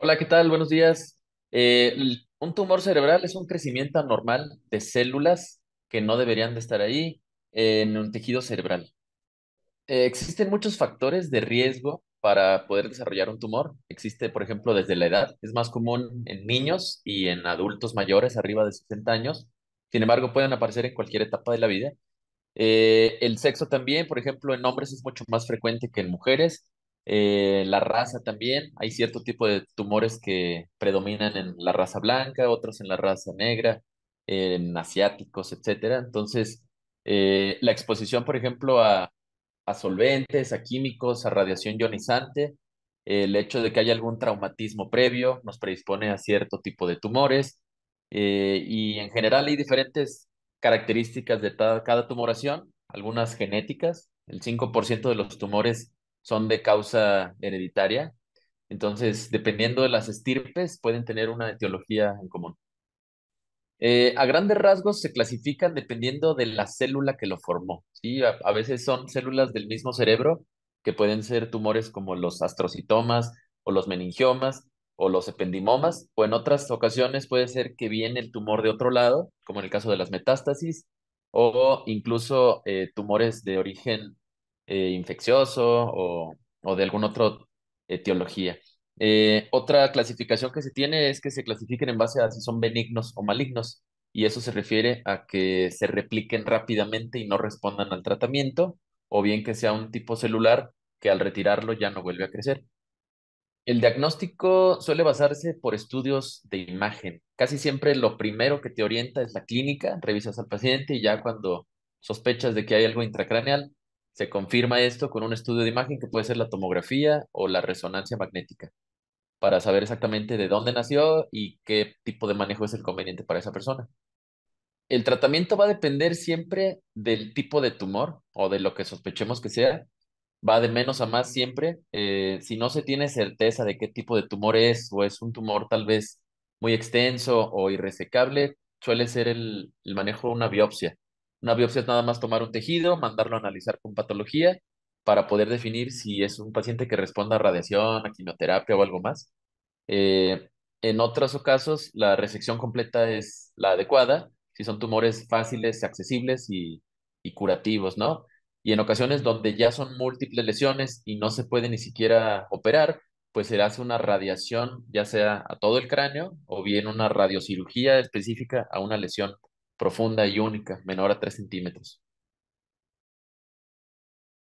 Hola, ¿qué tal? Buenos días. Eh, un tumor cerebral es un crecimiento anormal de células que no deberían de estar ahí en un tejido cerebral. Eh, existen muchos factores de riesgo para poder desarrollar un tumor. Existe, por ejemplo, desde la edad. Es más común en niños y en adultos mayores arriba de 60 años. Sin embargo, pueden aparecer en cualquier etapa de la vida. Eh, el sexo también, por ejemplo, en hombres es mucho más frecuente que en mujeres. Eh, la raza también, hay cierto tipo de tumores que predominan en la raza blanca, otros en la raza negra, en asiáticos, etcétera. Entonces, eh, la exposición, por ejemplo, a, a solventes, a químicos, a radiación ionizante, el hecho de que haya algún traumatismo previo nos predispone a cierto tipo de tumores. eh, y en general hay diferentes características de cada tumoración, algunas genéticas. El 5% de los tumores son de causa hereditaria. Entonces, dependiendo de las estirpes, pueden tener una etiología en común. Eh, a grandes rasgos se clasifican dependiendo de la célula que lo formó, ¿sí? A, a veces son células del mismo cerebro que pueden ser tumores como los astrocitomas o los meningiomas o los ependimomas, o en otras ocasiones puede ser que viene el tumor de otro lado, como en el caso de las metástasis, o incluso eh, tumores de origen eh, infeccioso o, o de alguna otra etiología. Eh, otra clasificación que se tiene es que se clasifiquen en base a si son benignos o malignos, y eso se refiere a que se repliquen rápidamente y no respondan al tratamiento, o bien que sea un tipo celular que al retirarlo ya no vuelve a crecer. El diagnóstico suele basarse por estudios de imagen. Casi siempre lo primero que te orienta es la clínica, revisas al paciente y ya cuando sospechas de que hay algo intracraneal, se confirma esto con un estudio de imagen que puede ser la tomografía o la resonancia magnética para saber exactamente de dónde nació y qué tipo de manejo es el conveniente para esa persona. El tratamiento va a depender siempre del tipo de tumor o de lo que sospechemos que sea. Va de menos a más siempre. Eh, si no se tiene certeza de qué tipo de tumor es o es un tumor tal vez muy extenso o irresecable, suele ser el, el manejo de una biopsia. Una biopsia es nada más tomar un tejido, mandarlo a analizar con patología para poder definir si es un paciente que responda a radiación, a quimioterapia o algo más. Eh, en otros casos, la resección completa es la adecuada, si son tumores fáciles, accesibles y, y curativos, ¿no? Y en ocasiones donde ya son múltiples lesiones y no se puede ni siquiera operar, pues se hace una radiación, ya sea a todo el cráneo o bien una radiocirugía específica a una lesión profunda y única, menor a 3 centímetros.